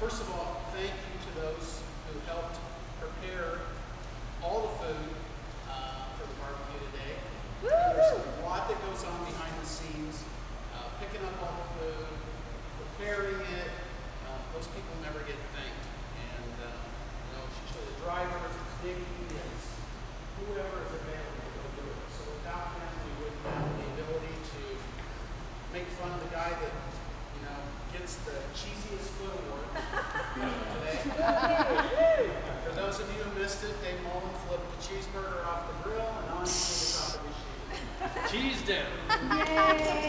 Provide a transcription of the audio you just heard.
first of all, thank you to those who helped prepare all the food uh, for the barbecue today. There's a lot that goes on behind the scenes, uh, picking up all the food, preparing it. Uh, those people never get thanked. And, uh, you know, so the drivers, it's Nikki, it's whoever is available to do it. So without them, we wouldn't have the ability to make fun of the guy that, you know, gets the cheesiest foot award today. For those of you who missed it, Dave Mullen flipped the cheeseburger off the grill and onto the top of his sheet. Cheese down. Yay!